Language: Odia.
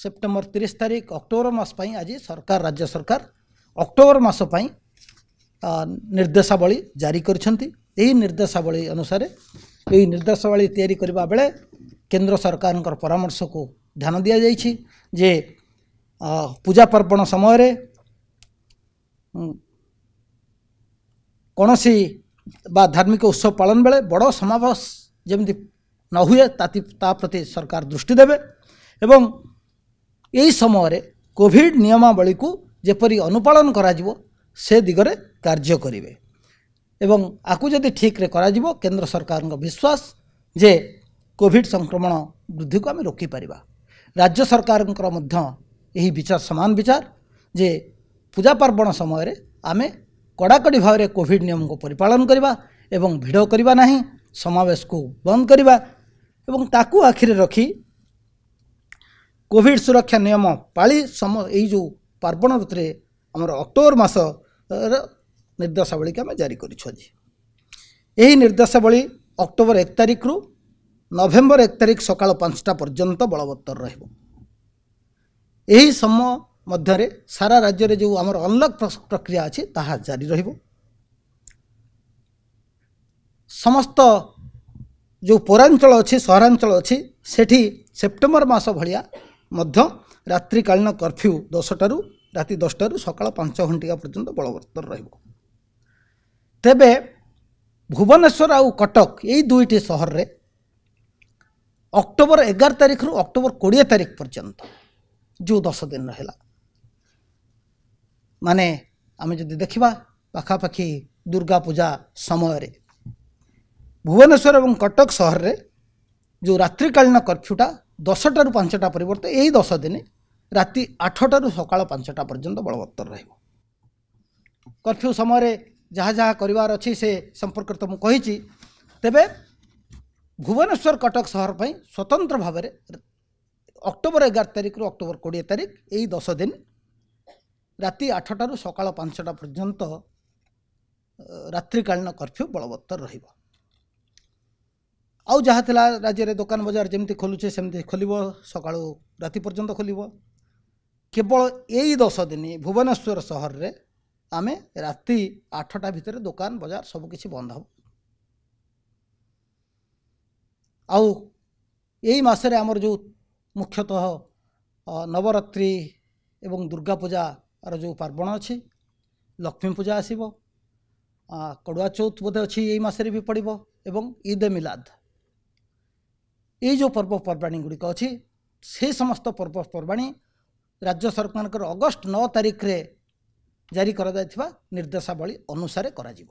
ସେପ୍ଟେମ୍ବର ତିରିଶ ତାରିଖ ଅକ୍ଟୋବର ମାସ ପାଇଁ ଆଜି ସରକାର ରାଜ୍ୟ ସରକାର ଅକ୍ଟୋବର ମାସ ପାଇଁ ନିର୍ଦ୍ଦେଶାବଳୀ ଜାରି କରିଛନ୍ତି। ଏହି ନିର୍ଦ୍ଦେଶାବଳୀ ଅନୁସାରେ ଏହି ନିର୍ଦ୍ଦେଶାବଳୀ ତିଆରି କରିବା ବେଳେ କେନ୍ଦ୍ର ସରକାରଙ୍କର ପରାମର୍ଶକୁ ଧ୍ୟାନ ଦିଆଯାଇଛି ଯେ ପୂଜା ପାର୍ବଣ ସମୟରେ କୌଣସି ବା ଧାର୍ମିକ ଉତ୍ସବ ପାଳନ ବେଳେ ବଡ଼ ସମାବେଶ ଯେମିତି ନ ହୁଏ ତା ପ୍ରତି ସରକାର ଦୃଷ୍ଟି ଦେବେ ଏବଂ ଏହି ସମୟରେ କୋଭିଡ଼ ନିୟମାବଳୀକୁ ଯେପରି ଅନୁପାଳନ କରାଯିବ ସେ ଦିଗରେ କାର୍ଯ୍ୟ କରିବେ। ଏବଂ ଆକୁ ଯଦି ଠିକ୍ରେ କରାଯିବ କେନ୍ଦ୍ର ସରକାରଙ୍କ ବିଶ୍ୱାସ ଯେ କୋଭିଡ଼ ସଂକ୍ରମଣ ବୃଦ୍ଧିକୁ ଆମେ ରୋକିପାରିବା। ରାଜ୍ୟ ସରକାରଙ୍କର ମଧ୍ୟ ଏହି ବିଚାର ସମାନ ବିଚାର ଯେ ପୂଜା ପାର୍ବଣ ସମୟରେ ଆମେ କଡ଼ାକଡ଼ି ଭାବରେ କୋଭିଡ଼ ନିୟମକୁ ପରିପାଳନ କରିବା ଏବଂ ଭିଡ଼ କରିବା ନାହିଁ ସମାବେଶକୁ ବନ୍ଦ କରିବା ଏବଂ ତାକୁ ଆଖିରେ ରଖି କୋଭିଡ଼ ସୁରକ୍ଷା ନିୟମ ପାଳି ସମ ଏଇ ଯେଉଁ ପାର୍ବଣ ଋତୁରେ ଆମର ଅକ୍ଟୋବର ମାସର ନିର୍ଦ୍ଦେଶାବଳୀକୁ ଆମେ ଜାରି କରିଛୁ ଆଜି। ଏହି ନିର୍ଦ୍ଦେଶାବଳୀ ଅକ୍ଟୋବର ଏକ ତାରିଖରୁ ନଭେମ୍ବର ଏକ ତାରିଖ ସକାଳ ପାଞ୍ଚଟା ପର୍ଯ୍ୟନ୍ତ ବଳବତ୍ତର ରହିବ। ଏହି ସମୟ ମଧ୍ୟରେ ସାରା ରାଜ୍ୟରେ ଯେଉଁ ଆମର ଅନଲକ୍ ପ୍ରକ୍ରିୟା ଅଛି ତାହା ଜାରି ରହିବ। ସମସ୍ତ ଯେଉଁ ପୌରାଞ୍ଚଳ ଅଛି ସହରାଞ୍ଚଳ ଅଛି ସେଠି ସେପ୍ଟେମ୍ବର ମାସ ଭଳିଆ ମଧ୍ୟ ରାତ୍ରିକାଳୀନ କର୍ଫ୍ୟୁ ଦଶଟାରୁ ରାତି ଦଶଟାରୁ ସକାଳ ପାଞ୍ଚ ଘଣ୍ଟିକା ପର୍ଯ୍ୟନ୍ତ ବଳବତ୍ତର ରହିବ। ତେବେ ଭୁବନେଶ୍ୱର ଆଉ କଟକ ଏଇ ଦୁଇଟି ସହରରେ ଅକ୍ଟୋବର ଏଗାର ତାରିଖରୁ ଅକ୍ଟୋବର କୋଡ଼ିଏ ତାରିଖ ପର୍ଯ୍ୟନ୍ତ ଯେଉଁ ଦଶ ଦିନ ରହିଲା। ମାନେ ଆମେ ଯଦି ଦେଖିବା ପାଖାପାଖି ଦୁର୍ଗା ପୂଜା ସମୟରେ ଭୁବନେଶ୍ୱର ଏବଂ କଟକ ସହରରେ ଯେଉଁ ରାତ୍ରିକାଳୀନ କର୍ଫ୍ୟୁଟା ଦଶଟାରୁ ପାଞ୍ଚଟା ପରିବର୍ତ୍ତେ ଏହି ଦଶ ଦିନ ରାତି ଆଠଟାରୁ ସକାଳ ପାଞ୍ଚଟା ପର୍ଯ୍ୟନ୍ତ ବଳବତ୍ତର ରହିବ। କର୍ଫ୍ୟୁ ସମୟରେ ଯାହା ଯାହା କରିବାର ଅଛି ସେ ସମ୍ପର୍କରେ ତ ମୁଁ କହିଛି। ତେବେ ଭୁବନେଶ୍ୱର କଟକ ସହର ପାଇଁ ସ୍ୱତନ୍ତ୍ର ଭାବରେ ଅକ୍ଟୋବର ଏଗାର ତାରିଖରୁ ଅକ୍ଟୋବର କୋଡ଼ିଏ ତାରିଖ ଏହି ଦଶ ଦିନ ରାତି ଆଠଟାରୁ ସକାଳ ପାଞ୍ଚଟା ପର୍ଯ୍ୟନ୍ତ ରାତ୍ରିକାଳୀନ କର୍ଫ୍ୟୁ ବଳବତ୍ତର ରହିବ। ଆଉ ଯାହା ଥିଲା ରାଜ୍ୟରେ ଦୋକାନ ବଜାର ଯେମିତି ଖୋଲୁଛେ ସେମିତି ଖୋଲିବ ସକାଳୁ ରାତି ପର୍ଯ୍ୟନ୍ତ ଖୋଲିବ। କେବଳ ଏଇ ଦଶ ଦିନ ଭୁବନେଶ୍ୱର ସହରରେ ଆମେ ରାତି ଆଠଟା ଭିତରେ ଦୋକାନ ବଜାର ସବୁକିଛି ବନ୍ଦ ହେବ। ଆଉ ଏଇ ମାସରେ ଆମର ଯେଉଁ ମୁଖ୍ୟତଃ ନବରାତ୍ରି ଏବଂ ଦୁର୍ଗା ପୂଜାର ଯେଉଁ ପାର୍ବଣ ଅଛି ଲକ୍ଷ୍ମୀ ପୂଜା ଆସିବ କଡ଼ୁଆ ଚୌଥ ବୋଧେ ଅଛି ଏଇ ମାସରେ ବି ପଡ଼ିବ ଏବଂ ଇଦ୍ ମିଲାଦ। ଏଇ ଯେଉଁ ପର୍ବପର୍ବାଣୀ ଗୁଡ଼ିକ ଅଛି ସେହି ସମସ୍ତ ପର୍ବପର୍ବାଣୀ ରାଜ୍ୟ ସରକାରଙ୍କର ଅଗଷ୍ଟ ନଅ ତାରିଖରେ ଜାରି କରାଯାଇଥିବା ନିର୍ଦ୍ଦେଶାବଳୀ ଅନୁସାରେ କରାଯିବ।